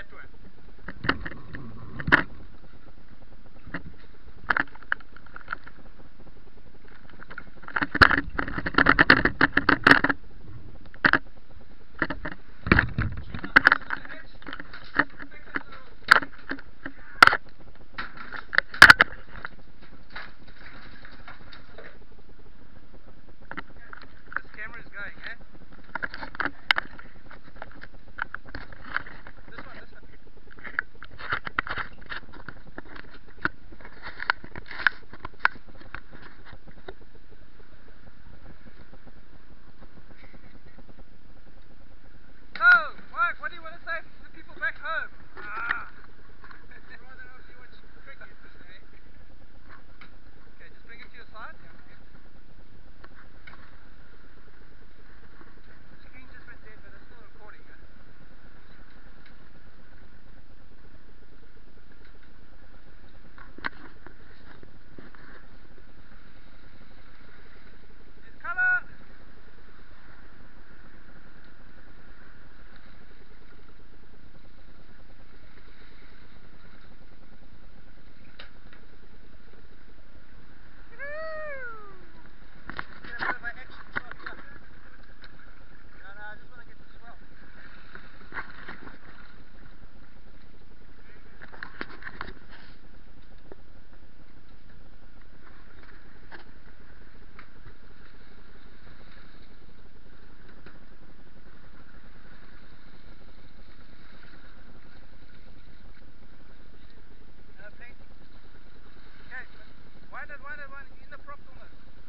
that one. one and one and one in the prop corner.